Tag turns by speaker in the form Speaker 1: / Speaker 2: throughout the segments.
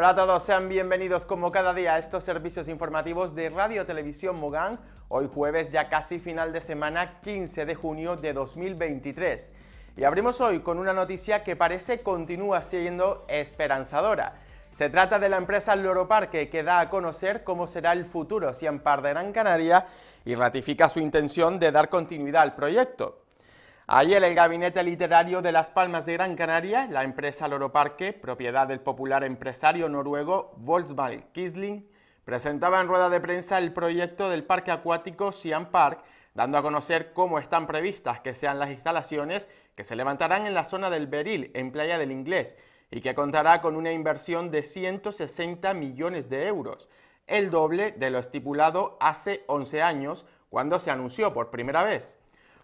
Speaker 1: Hola a todos, sean bienvenidos como cada día a estos servicios informativos de Radio Televisión Mogán. Hoy jueves, ya casi final de semana, 15 de junio de 2023. Y abrimos hoy con una noticia que parece continúa siendo esperanzadora. Se trata de la empresa Loro Parque que da a conocer cómo será el futuro Par de Gran Canaria y ratifica su intención de dar continuidad al proyecto. Ayer el Gabinete Literario de Las Palmas de Gran Canaria, la empresa Loro Parque, propiedad del popular empresario noruego Volkswagen Kisling, presentaba en rueda de prensa el proyecto del parque acuático Siam Park, dando a conocer cómo están previstas que sean las instalaciones que se levantarán en la zona del Beril, en Playa del Inglés, y que contará con una inversión de 160 millones de euros, el doble de lo estipulado hace 11 años, cuando se anunció por primera vez.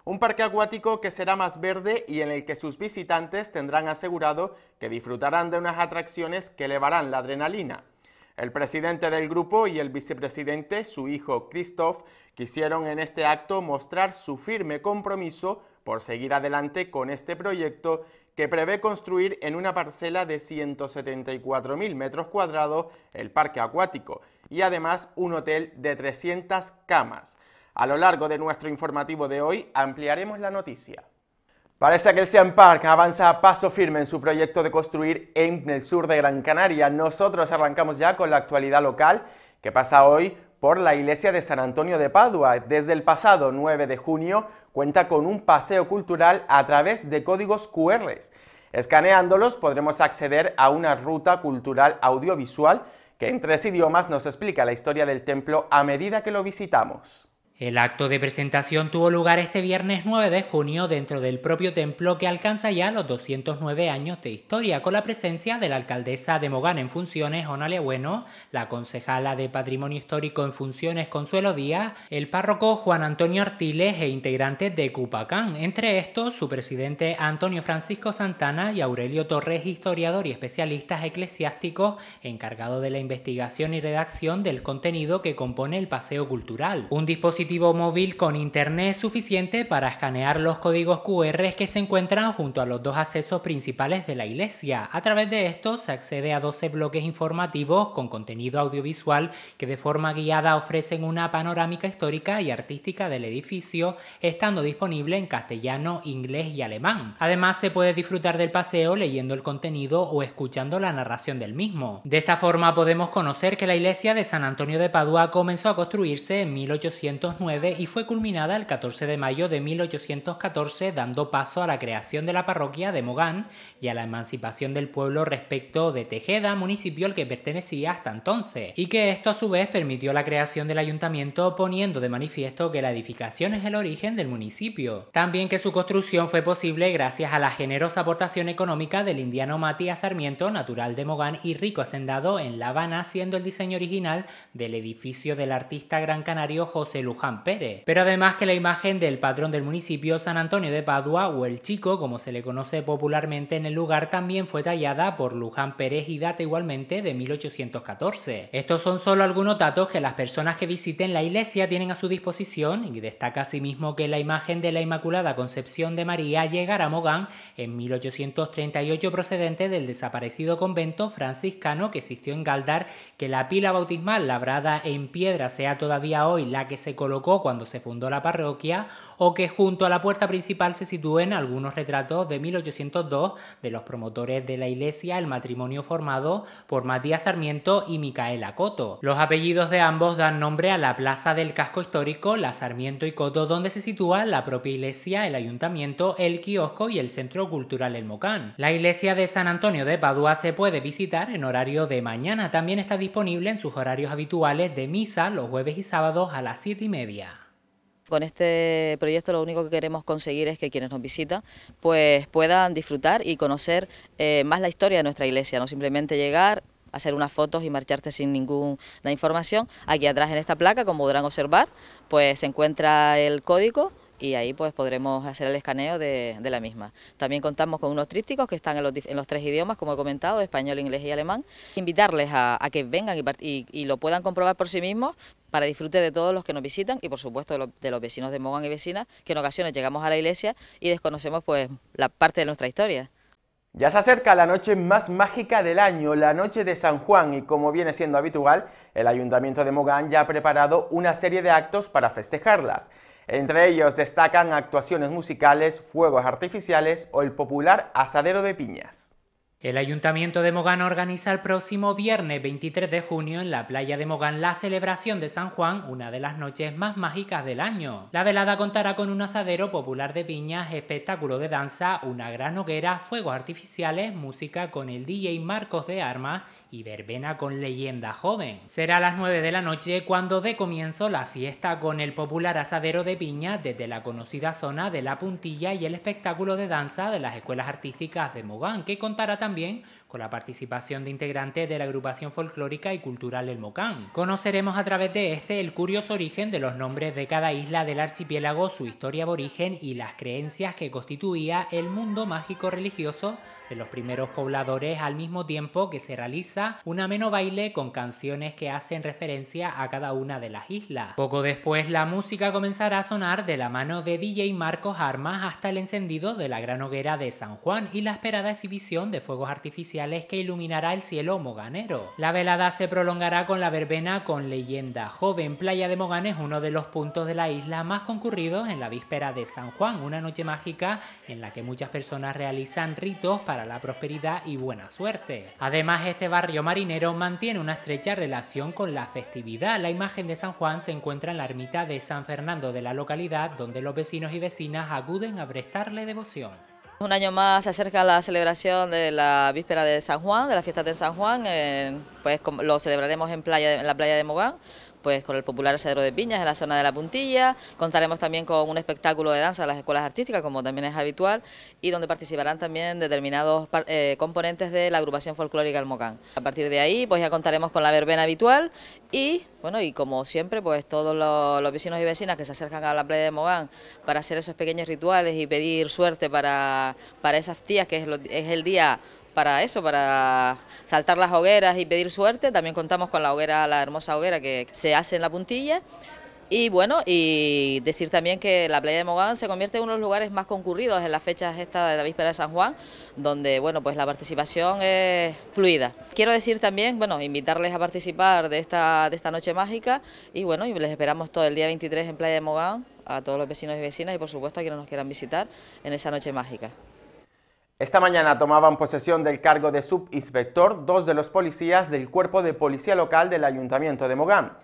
Speaker 1: Un parque acuático que será más verde y en el que sus visitantes tendrán asegurado que disfrutarán de unas atracciones que elevarán la adrenalina. El presidente del grupo y el vicepresidente, su hijo Christoph, quisieron en este acto mostrar su firme compromiso por seguir adelante con este proyecto que prevé construir en una parcela de 174.000 metros cuadrados el parque acuático y además un hotel de 300 camas. A lo largo de nuestro informativo de hoy ampliaremos la noticia. Parece que el Sean Park avanza a paso firme en su proyecto de construir en el sur de Gran Canaria. Nosotros arrancamos ya con la actualidad local que pasa hoy por la iglesia de San Antonio de Padua. Desde el pasado 9 de junio cuenta con un paseo cultural a través de códigos QR. Escaneándolos podremos acceder a una ruta cultural audiovisual que en tres idiomas nos explica la historia del templo a medida que lo visitamos.
Speaker 2: El acto de presentación tuvo lugar este viernes 9 de junio dentro del propio templo que alcanza ya los 209 años de historia, con la presencia de la alcaldesa de Mogán en funciones, Onalia Bueno, la concejala de Patrimonio Histórico en funciones, Consuelo Díaz, el párroco Juan Antonio Artiles e integrantes de Cupacán, entre estos su presidente Antonio Francisco Santana y Aurelio Torres, historiador y especialistas eclesiásticos encargado de la investigación y redacción del contenido que compone el paseo cultural. Un dispositivo móvil con internet suficiente para escanear los códigos QR que se encuentran junto a los dos accesos principales de la iglesia. A través de esto se accede a 12 bloques informativos con contenido audiovisual que de forma guiada ofrecen una panorámica histórica y artística del edificio, estando disponible en castellano, inglés y alemán. Además se puede disfrutar del paseo leyendo el contenido o escuchando la narración del mismo. De esta forma podemos conocer que la iglesia de San Antonio de Padua comenzó a construirse en 1800 y fue culminada el 14 de mayo de 1814 dando paso a la creación de la parroquia de Mogán y a la emancipación del pueblo respecto de Tejeda, municipio al que pertenecía hasta entonces, y que esto a su vez permitió la creación del ayuntamiento poniendo de manifiesto que la edificación es el origen del municipio. También que su construcción fue posible gracias a la generosa aportación económica del indiano Matías Sarmiento, natural de Mogán y rico hacendado en La Habana, siendo el diseño original del edificio del artista gran canario José Luján Pérez. Pero además que la imagen del patrón del municipio San Antonio de Padua, o el Chico, como se le conoce popularmente en el lugar, también fue tallada por Luján Pérez y data igualmente de 1814. Estos son solo algunos datos que las personas que visiten la iglesia tienen a su disposición y destaca asimismo que la imagen de la Inmaculada Concepción de María llegará a Mogán en 1838 procedente del desaparecido convento franciscano que existió en Galdar, que la pila bautismal labrada en piedra sea todavía hoy la que se colocó cuando se fundó la parroquia o que junto a la puerta principal se sitúen algunos retratos de 1802 de los promotores de la iglesia, el matrimonio formado por Matías Sarmiento y Micaela Coto. Los apellidos de ambos dan nombre a la plaza del casco histórico, la Sarmiento y Coto, donde se sitúa la propia iglesia, el ayuntamiento, el kiosco y el centro cultural El Mocán. La iglesia de San Antonio de Padua se puede visitar en horario de mañana. También está disponible en sus horarios habituales de misa los jueves y sábados a las 7 y media.
Speaker 3: Con este proyecto lo único que queremos conseguir es que quienes nos visitan pues puedan disfrutar y conocer eh, más la historia de nuestra iglesia, no simplemente llegar, hacer unas fotos y marcharte sin ninguna información. Aquí atrás en esta placa, como podrán observar, pues se encuentra el código y ahí pues podremos hacer el escaneo de, la misma. También contamos con unos trípticos que están en los, tres idiomas, como he comentado, español, inglés y alemán. Invitarles a, que vengan y, lo puedan comprobar por sí mismos para disfrute de todos los que nos visitan y por supuesto de, los vecinos de Mogán y vecinas, que en ocasiones llegamos a la iglesia y desconocemos pues la parte de nuestra historia.
Speaker 1: Ya se acerca la noche más mágica del año, la noche de San Juan, y como viene siendo habitual, el Ayuntamiento de Mogán ya ha preparado una serie de actos para festejarlas. Entre ellos destacan actuaciones musicales, fuegos artificiales o el popular asadero de piñas.
Speaker 2: El Ayuntamiento de Mogán organiza el próximo viernes 23 de junio en la playa de Mogán la celebración de San Juan, una de las noches más mágicas del año. La velada contará con un asadero popular de piñas, espectáculo de danza, una gran hoguera, fuegos artificiales, música con el DJ Marcos de Armas y verbena con leyenda joven. Será a las 9 de la noche cuando dé comienzo la fiesta con el popular asadero de piñas desde la conocida zona de La Puntilla y el espectáculo de danza de las escuelas artísticas de Mogán, que contará también con la participación de integrantes de la agrupación folclórica y cultural El Mocán. Conoceremos a través de este el curioso origen de los nombres de cada isla del archipiélago, su historia aborigen y las creencias que constituía el mundo mágico religioso de los primeros pobladores al mismo tiempo que se realiza un ameno baile con canciones que hacen referencia a cada una de las islas. Poco después la música comenzará a sonar de la mano de DJ Marcos Armas hasta el encendido de la gran hoguera de San Juan y la esperada exhibición de fuegos artificiales que iluminará el cielo moganero. La velada se prolongará con la verbena con leyenda joven. Playa de Mogán es uno de los puntos de la isla más concurridos en la víspera de San Juan, una noche mágica en la que muchas personas realizan ritos para la prosperidad y buena suerte. Además, este barrio marinero mantiene una estrecha relación con la festividad. La imagen de San Juan se encuentra en la ermita de San Fernando de la localidad, donde los vecinos y vecinas acuden a prestarle devoción.
Speaker 3: Un año más se acerca la celebración de la víspera de San Juan, de la fiesta de San Juan, pues lo celebraremos en, playa, en la playa de Mogán, pues con el popular cedro de piñas en la zona de la puntilla. Contaremos también con un espectáculo de danza de las escuelas artísticas, como también es habitual, y donde participarán también determinados eh, componentes de la agrupación folclórica Almocán. A partir de ahí, pues ya contaremos con la verbena habitual y, bueno, y como siempre, pues todos los, vecinos y vecinas que se acercan a la playa de Mogán para hacer esos pequeños rituales y pedir suerte para, para esas tías, que es el día para eso, para saltar las hogueras y pedir suerte. También contamos con la hoguera, la hermosa hoguera que se hace en la puntilla. Y bueno, y decir también que la playa de Mogán se convierte en uno de los lugares más concurridos en las fechas esta de la víspera de San Juan, donde bueno, pues la participación es fluida. Quiero decir también, bueno, invitarles a participar de esta, de esta noche mágica y bueno, y les esperamos todo el día 23 en Playa de Mogán a todos los vecinos y vecinas y por supuesto a quienes nos quieran visitar en esa noche mágica.
Speaker 1: Esta mañana tomaban posesión del cargo de subinspector dos de los policías del Cuerpo de Policía Local del Ayuntamiento de Mogán.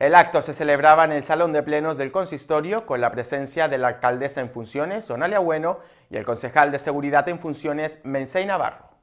Speaker 1: El acto se celebraba en el Salón de Plenos del Consistorio con la presencia de la alcaldesa en funciones, Sonalia Bueno, y el concejal de Seguridad en funciones, Mensei Navarro.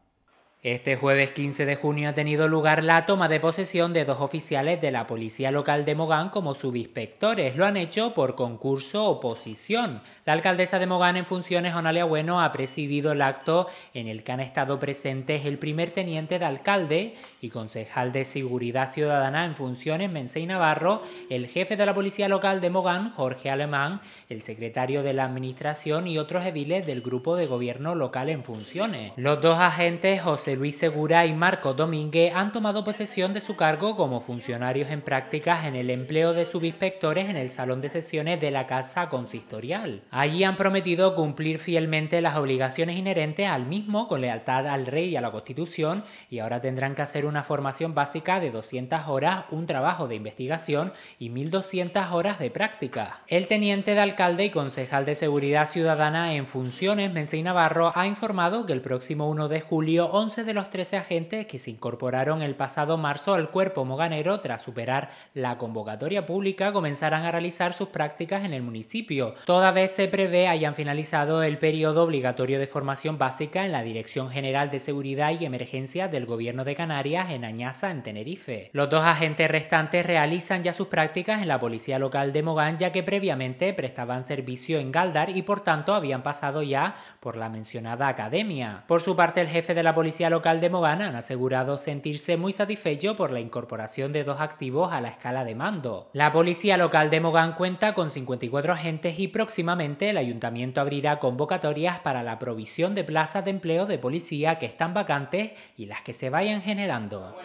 Speaker 2: Este jueves 15 de junio ha tenido lugar la toma de posesión de dos oficiales de la Policía Local de Mogán como subinspectores. Lo han hecho por concurso o posición. La alcaldesa de Mogán en funciones, Onalia Bueno, ha presidido el acto en el que han estado presentes el primer teniente de alcalde y concejal de Seguridad Ciudadana en funciones, Mensei Navarro, el jefe de la Policía Local de Mogán, Jorge Alemán, el secretario de la Administración y otros ediles del Grupo de Gobierno Local en funciones. Los dos agentes, José Luis Segura y Marco Domínguez han tomado posesión de su cargo como funcionarios en prácticas en el empleo de subinspectores en el Salón de Sesiones de la Casa Consistorial. Allí han prometido cumplir fielmente las obligaciones inherentes al mismo con lealtad al rey y a la Constitución y ahora tendrán que hacer una formación básica de 200 horas, un trabajo de investigación y 1.200 horas de práctica. El teniente de alcalde y concejal de Seguridad Ciudadana en funciones, Mensei Navarro, ha informado que el próximo 1 de julio 11 de los 13 agentes que se incorporaron el pasado marzo al cuerpo moganero tras superar la convocatoria pública comenzarán a realizar sus prácticas en el municipio. Toda vez se prevé hayan finalizado el periodo obligatorio de formación básica en la Dirección General de Seguridad y Emergencia del Gobierno de Canarias en Añaza, en Tenerife. Los dos agentes restantes realizan ya sus prácticas en la Policía Local de Mogán ya que previamente prestaban servicio en Galdar y por tanto habían pasado ya por la mencionada academia. Por su parte el jefe de la Policía local de Mogán han asegurado sentirse muy satisfecho por la incorporación de dos activos a la escala de mando. La policía local de Mogán cuenta con 54 agentes y próximamente el ayuntamiento abrirá convocatorias para la provisión de plazas de empleo de policía que están vacantes y las que se vayan generando.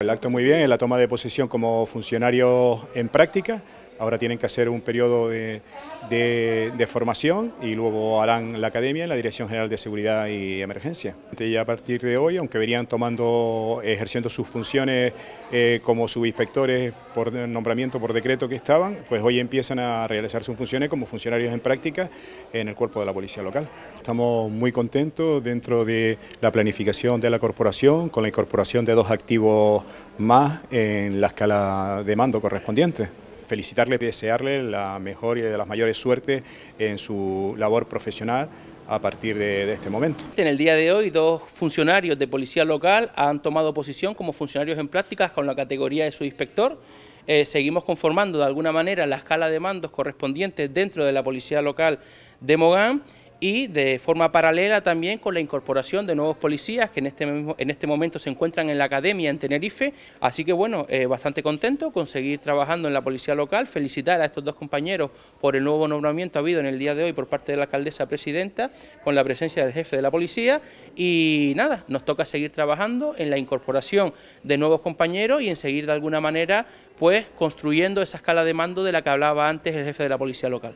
Speaker 4: El acto muy bien, en la toma de posesión como funcionario en práctica ahora tienen que hacer un periodo de, formación y luego harán la academia en la Dirección General de Seguridad y Emergencia. Y a partir de hoy, aunque venían tomando, ejerciendo sus funciones eh, como subinspectores por nombramiento por decreto que estaban, pues hoy empiezan a realizar sus funciones como funcionarios en práctica en el cuerpo de la policía local. Estamos muy contentos dentro de la planificación de la corporación, con la incorporación de dos activos más en la escala de mando correspondiente felicitarle y desearle la mejor y de las mayores suertes en su labor profesional a partir de, este momento.
Speaker 5: En el día de hoy, dos funcionarios de policía local han tomado posición como funcionarios en prácticas con la categoría de su inspector. Eh, seguimos conformando de alguna manera la escala de mandos correspondientes dentro de la policía local de Mogán y de forma paralela también con la incorporación de nuevos policías que en este, en este momento se encuentran en la academia en Tenerife, así que bueno, eh, bastante contento con seguir trabajando en la policía local, felicitar a estos dos compañeros por el nuevo nombramiento habido en el día de hoy por parte de la alcaldesa presidenta con la presencia del jefe de la policía y nada, nos toca seguir trabajando en la incorporación de nuevos compañeros y en seguir de alguna manera pues construyendo esa escala de mando de la que hablaba antes el jefe de la policía local.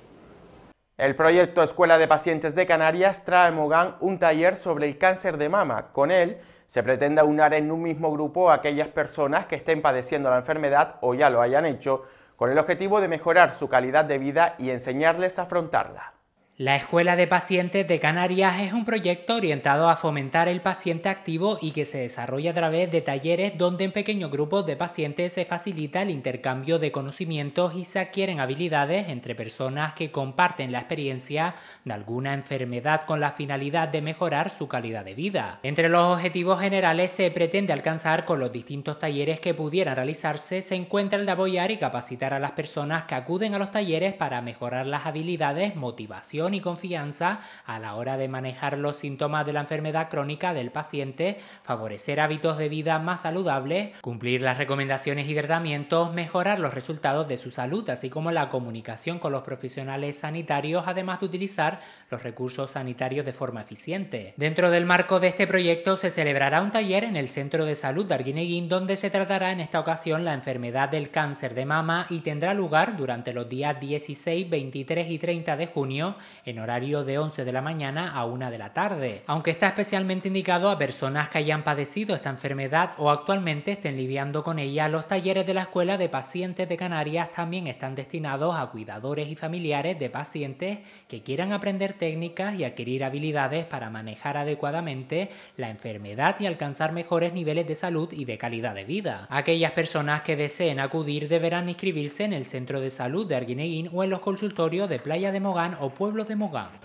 Speaker 1: El proyecto Escuela de Pacientes de Canarias trae a Mogán un taller sobre el cáncer de mama. Con él se pretende aunar en un mismo grupo a aquellas personas que estén padeciendo la enfermedad o ya lo hayan hecho, con el objetivo de mejorar su calidad de vida y enseñarles a afrontarla.
Speaker 2: La Escuela de Pacientes de Canarias es un proyecto orientado a fomentar el paciente activo y que se desarrolla a través de talleres donde en pequeños grupos de pacientes se facilita el intercambio de conocimientos y se adquieren habilidades entre personas que comparten la experiencia de alguna enfermedad con la finalidad de mejorar su calidad de vida. Entre los objetivos generales se pretende alcanzar con los distintos talleres que pudieran realizarse se encuentra el de apoyar y capacitar a las personas que acuden a los talleres para mejorar las habilidades, motivación, y confianza a la hora de manejar los síntomas de la enfermedad crónica del paciente, favorecer hábitos de vida más saludables, cumplir las recomendaciones y tratamientos, mejorar los resultados de su salud, así como la comunicación con los profesionales sanitarios, además de utilizar los recursos sanitarios de forma eficiente. Dentro del marco de este proyecto se celebrará un taller en el Centro de Salud de Arguineguín donde se tratará en esta ocasión la enfermedad del cáncer de mama y tendrá lugar durante los días 16, 23 y 30 de junio en horario de 11 de la mañana a 1 de la tarde, aunque está especialmente indicado a personas que hayan padecido esta enfermedad o actualmente estén lidiando con ella. Los talleres de la Escuela de Pacientes de Canarias también están destinados a cuidadores y familiares de pacientes que quieran aprender técnicas y adquirir habilidades para manejar adecuadamente la enfermedad y alcanzar mejores niveles de salud y de calidad de vida. Aquellas personas que deseen acudir deberán inscribirse en el Centro de Salud de Arguineguín o en los consultorios de Playa de Mogán o Pueblo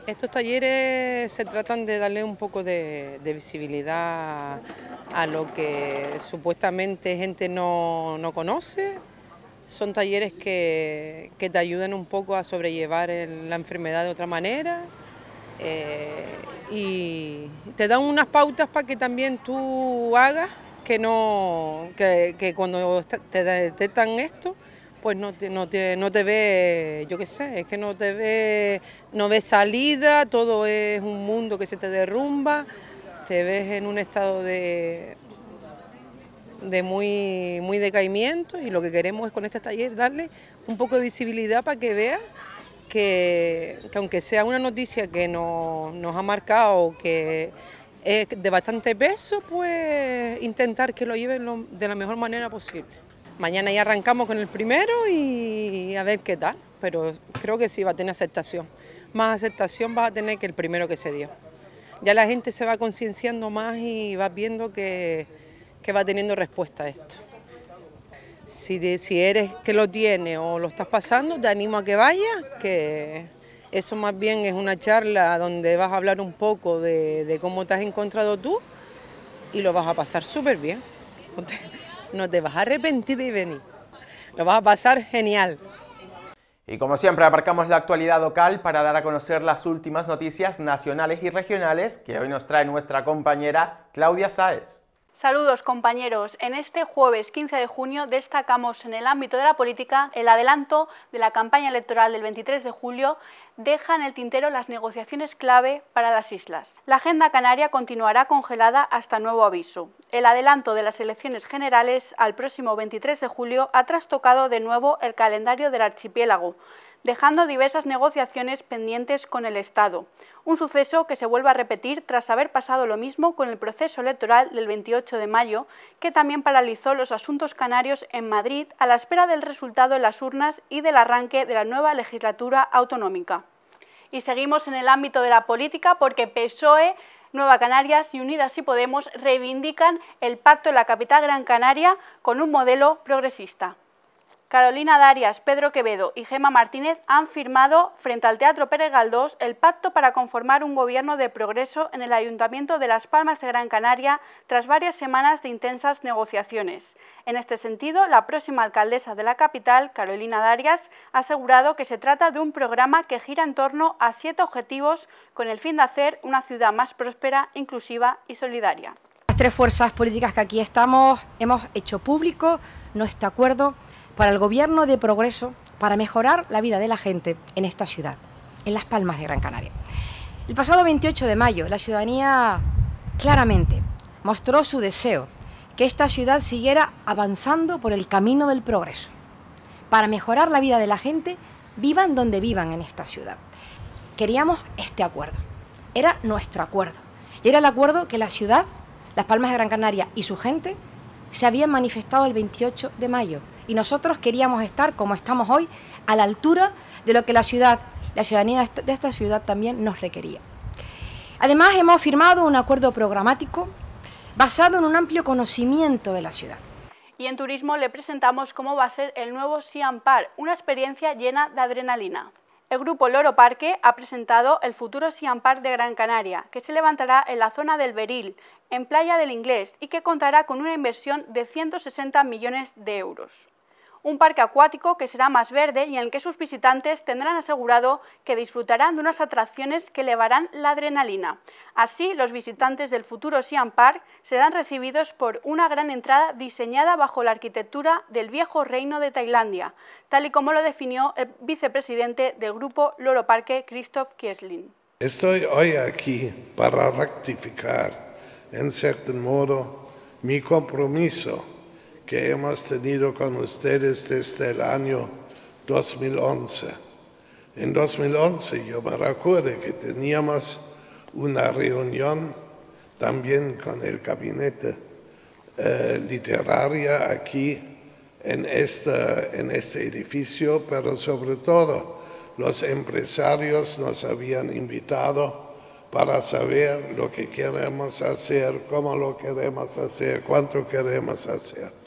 Speaker 6: Estos talleres se tratan de darle un poco de, visibilidad a lo que supuestamente gente no, conoce. Son talleres que, te ayudan un poco a sobrellevar la enfermedad de otra manera eh, y te dan unas pautas para que también tú hagas que no que cuando te detectan esto pues no te, no te, no te ve, yo qué sé, es que no te ve, no ves salida, todo es un mundo que se te derrumba, te ves en un estado de, de muy, muy decaimiento y lo que queremos es con este taller darle un poco de visibilidad para que vea que, aunque sea una noticia que nos ha marcado, que es de bastante peso, pues intentar que lo lleven de la mejor manera posible. Mañana ya arrancamos con el primero y a ver qué tal, pero creo que sí va a tener aceptación. Más aceptación va a tener que el primero que se dio. Ya la gente se va concienciando más y va viendo que, va teniendo respuesta a esto. Si, si eres que lo tiene o lo estás pasando, te animo a que vayas, que eso más bien es una charla donde vas a hablar un poco de, de cómo te has encontrado tú y lo vas a pasar súper bien no te vas a arrepentir de venir. Lo vas a pasar genial.
Speaker 1: Y como siempre, aparcamos la actualidad local para dar a conocer las últimas noticias nacionales y regionales que hoy nos trae nuestra compañera Claudia Sáez.
Speaker 7: Saludos compañeros. En este jueves 15 de junio destacamos en el ámbito de la política el adelanto de la campaña electoral del 23 de julio deja en el tintero las negociaciones clave para las islas. La agenda canaria continuará congelada hasta nuevo aviso. El adelanto de las elecciones generales al próximo 23 de julio ha trastocado de nuevo el calendario del archipiélago, dejando diversas negociaciones pendientes con el Estado. Un suceso que se vuelve a repetir tras haber pasado lo mismo con el proceso electoral del 28 de mayo, que también paralizó los asuntos canarios en Madrid a la espera del resultado en las urnas y del arranque de la nueva legislatura autonómica. Y seguimos en el ámbito de la política porque PSOE Nueva Canarias y Unidas y Podemos reivindican el pacto en la capital Gran Canaria con un modelo progresista. Carolina Darias, Pedro Quevedo y Gema Martínez han firmado frente al Teatro Pérez Galdós el pacto para conformar un gobierno de progreso en el Ayuntamiento de Las Palmas de Gran Canaria tras varias semanas de intensas negociaciones. En este sentido, la próxima alcaldesa de la capital, Carolina Darias, ha asegurado que se trata de un programa que gira en torno a siete objetivos con el fin de hacer una ciudad más próspera, inclusiva y solidaria.
Speaker 8: Las tres fuerzas políticas que aquí estamos hemos hecho público nuestro acuerdo para el gobierno de progreso para mejorar la vida de la gente en esta ciudad, en Las Palmas de Gran Canaria. El pasado 28 de mayo, la ciudadanía claramente mostró su deseo que esta ciudad siguiera avanzando por el camino del progreso, para mejorar la vida de la gente, vivan donde vivan en esta ciudad. Queríamos este acuerdo, era nuestro acuerdo, y era el acuerdo que la ciudad, Las Palmas de Gran Canaria y su gente se habían manifestado el 28 de mayo, y nosotros queríamos estar, como estamos hoy, a la altura de lo que la ciudad, la ciudadanía de esta ciudad también nos requería. Además, hemos firmado un acuerdo programático basado en un amplio conocimiento de la ciudad.
Speaker 7: Y en turismo le presentamos cómo va a ser el nuevo Siampar, una experiencia llena de adrenalina. El grupo Loro Parque ha presentado el futuro Siampar de Gran Canaria, que se levantará en la zona del Beril, en Playa del Inglés, y que contará con una inversión de 160 millones de euros un parque acuático que será más verde y en el que sus visitantes tendrán asegurado que disfrutarán de unas atracciones que elevarán la adrenalina. Así, los visitantes del futuro Siam Park serán recibidos por una gran entrada diseñada bajo la arquitectura del viejo reino de Tailandia, tal y como lo definió el vicepresidente del grupo Loro Parque, Christoph Kieslin.
Speaker 9: Estoy hoy aquí para rectificar, en cierto modo, mi compromiso que hemos tenido con ustedes desde el año 2011. En 2011 yo me recuerdo que teníamos una reunión también con el gabinete eh, literario aquí en este edificio, pero sobre todo los empresarios nos habían invitado para saber lo que queremos hacer, cómo lo queremos hacer, cuánto queremos hacer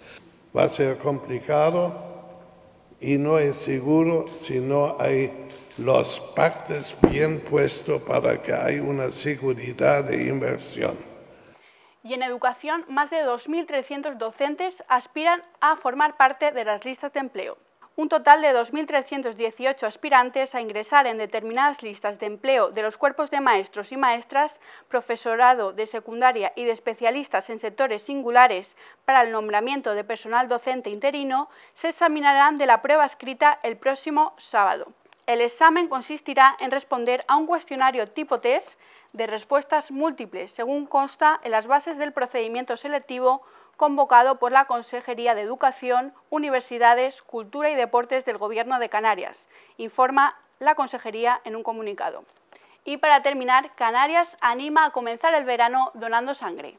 Speaker 9: va a ser complicado y no es seguro si no hay los pactos bien puestos para que haya una seguridad de inversión.
Speaker 7: Y en educación, más de 2.300 docentes aspiran a formar parte de las listas de empleo un total de 2.318 aspirantes a ingresar en determinadas listas de empleo de los cuerpos de maestros y maestras, profesorado de secundaria y de especialistas en sectores singulares para el nombramiento de personal docente interino, se examinarán de la prueba escrita el próximo sábado. El examen consistirá en responder a un cuestionario tipo test de respuestas múltiples, según consta en las bases del procedimiento selectivo convocado por la Consejería de Educación, Universidades, Cultura y Deportes del Gobierno de Canarias, informa la Consejería en un comunicado. Y para terminar, Canarias anima a comenzar el verano donando sangre.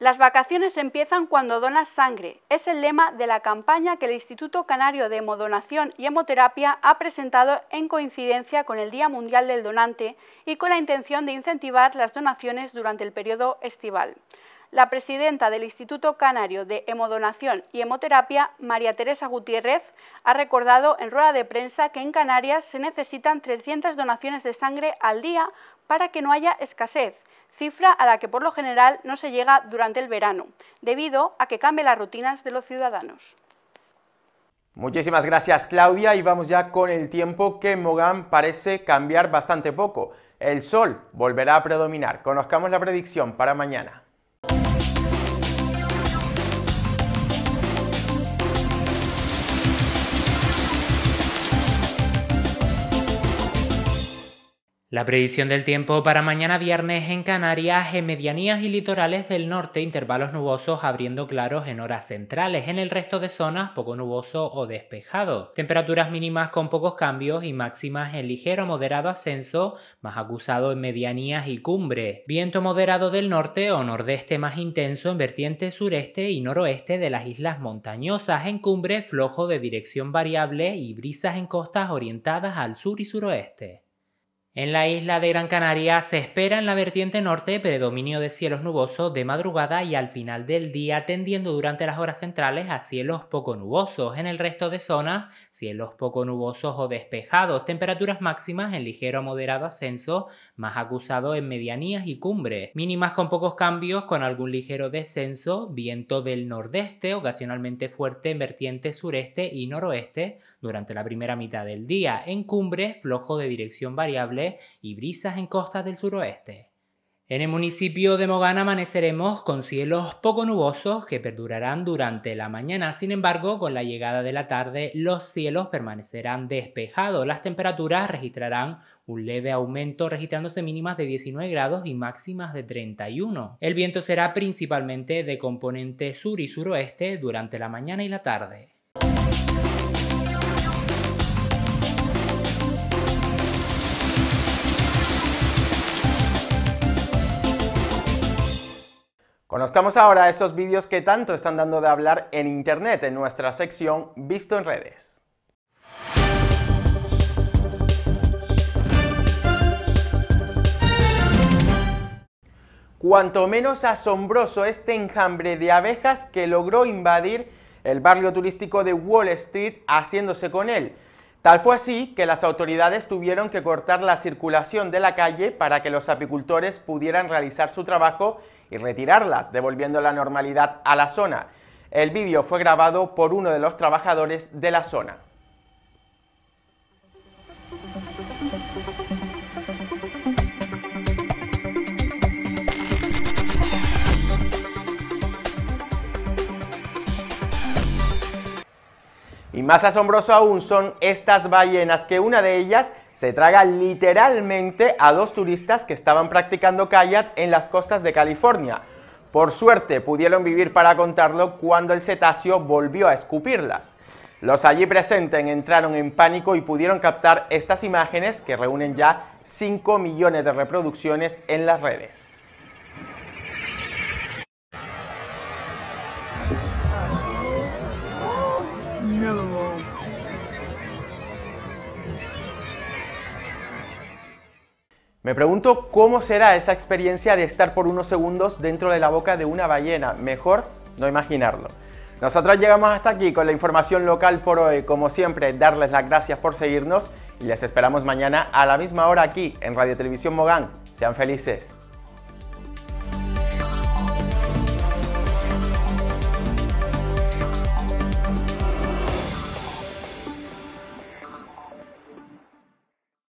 Speaker 7: Las vacaciones empiezan cuando donas sangre. Es el lema de la campaña que el Instituto Canario de Hemodonación y Hemoterapia ha presentado en coincidencia con el Día Mundial del Donante y con la intención de incentivar las donaciones durante el periodo estival. La presidenta del Instituto Canario de Hemodonación y Hemoterapia, María Teresa Gutiérrez, ha recordado en rueda de prensa que en Canarias se necesitan 300 donaciones de sangre al día para que no haya escasez, cifra a la que por lo general no se llega durante el verano, debido a que cambian las rutinas de los ciudadanos.
Speaker 1: Muchísimas gracias Claudia y vamos ya con el tiempo que en Mogán parece cambiar bastante poco. El sol volverá a predominar. Conozcamos la predicción para mañana.
Speaker 2: La predicción del tiempo para mañana viernes en Canarias, en medianías y litorales del norte, intervalos nubosos abriendo claros en horas centrales, en el resto de zonas poco nuboso o despejado. Temperaturas mínimas con pocos cambios y máximas en ligero moderado ascenso, más acusado en medianías y cumbre. Viento moderado del norte o nordeste más intenso en vertiente sureste y noroeste de las islas montañosas, en cumbre flojo de dirección variable y brisas en costas orientadas al sur y suroeste. En la isla de Gran Canaria se espera en la vertiente norte predominio de cielos nubosos de madrugada y al final del día tendiendo durante las horas centrales a cielos poco nubosos. En el resto de zonas, cielos poco nubosos o despejados, temperaturas máximas en ligero o moderado ascenso, más acusado en medianías y cumbres, mínimas con pocos cambios con algún ligero descenso, viento del nordeste ocasionalmente fuerte en vertiente sureste y noroeste durante la primera mitad del día, en cumbre flojo de dirección variable y brisas en costas del suroeste. En el municipio de Mogán amaneceremos con cielos poco nubosos que perdurarán durante la mañana. Sin embargo, con la llegada de la tarde, los cielos permanecerán despejados. Las temperaturas registrarán un leve aumento, registrándose mínimas de 19 grados y máximas de 31. El viento será principalmente de componente sur y suroeste durante la mañana y la tarde.
Speaker 1: Conozcamos ahora esos vídeos que tanto están dando de hablar en Internet en nuestra sección Visto en redes. Cuanto menos asombroso este enjambre de abejas que logró invadir el barrio turístico de Wall Street haciéndose con él. Tal fue así que las autoridades tuvieron que cortar la circulación de la calle para que los apicultores pudieran realizar su trabajo y retirarlas, devolviendo la normalidad a la zona. El vídeo fue grabado por uno de los trabajadores de la zona. Y más asombroso aún son estas ballenas, que una de ellas se traga literalmente a dos turistas que estaban practicando kayak en las costas de California. Por suerte pudieron vivir para contarlo cuando el cetáceo volvió a escupirlas. Los allí presentes entraron en pánico y pudieron captar estas imágenes que reúnen ya 5 millones de reproducciones en las redes. Me pregunto cómo será esa experiencia de estar por unos segundos dentro de la boca de una ballena. Mejor no imaginarlo. Nosotros llegamos hasta aquí con la información local por hoy. Como siempre, darles las gracias por seguirnos y les esperamos mañana a la misma hora aquí en Radio Televisión Mogán. Sean felices.